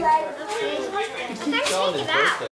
Like, I'm shaking out.